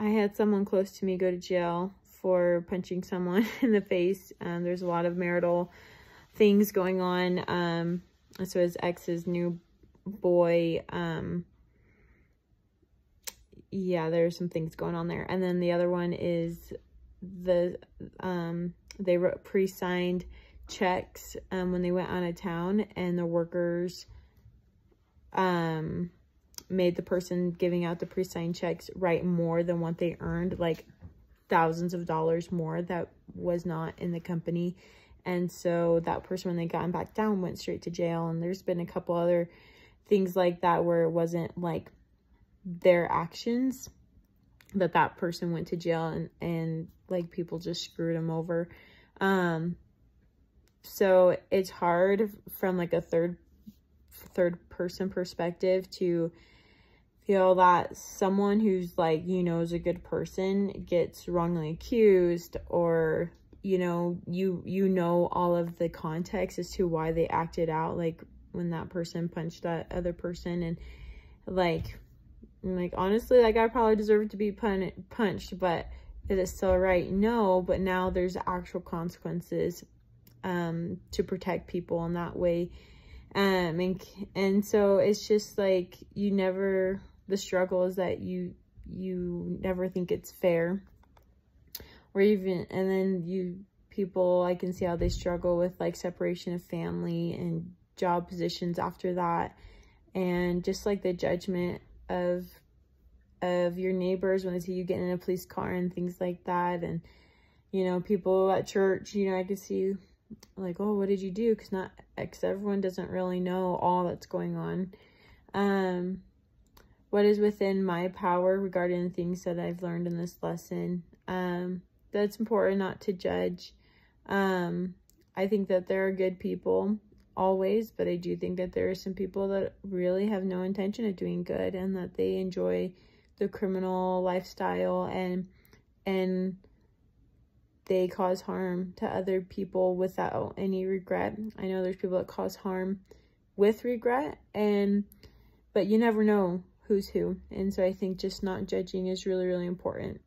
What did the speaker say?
I had someone close to me go to jail for punching someone in the face. Um, there's a lot of marital things going on. Um, so his ex's new boy, um, yeah, there's some things going on there. And then the other one is the, um, they wrote pre-signed checks, um, when they went out of town and the workers, um, made the person giving out the pre-signed checks write more than what they earned, like thousands of dollars more that was not in the company. And so that person, when they got him back down, went straight to jail. And there's been a couple other things like that where it wasn't like their actions that that person went to jail and, and like people just screwed him over. Um, so it's hard from like a third, third person perspective to feel that someone who's like, you know, is a good person gets wrongly accused or, you know, you, you know, all of the context as to why they acted out. Like when that person punched that other person and like, like honestly, like I probably deserve to be pun punched, but is it still right? No, but now there's actual consequences um, to protect people in that way. Um, and, and so it's just like, you never the struggle is that you you never think it's fair. Or even and then you people i can see how they struggle with like separation of family and job positions after that. And just like the judgment of of your neighbors when they see you getting in a police car and things like that. And you know people at church you know i can see like oh what did you do? Because not because everyone doesn't really know all that's going on. Um what is within my power regarding the things that I've learned in this lesson. Um, that's important not to judge. Um, I think that there are good people always, but I do think that there are some people that really have no intention of doing good and that they enjoy the criminal lifestyle and and they cause harm to other people without any regret. I know there's people that cause harm with regret and but you never know who's who. And so I think just not judging is really, really important.